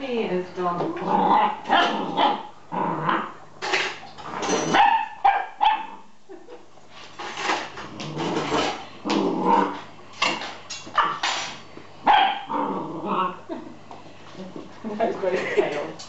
He is done. That's very tail.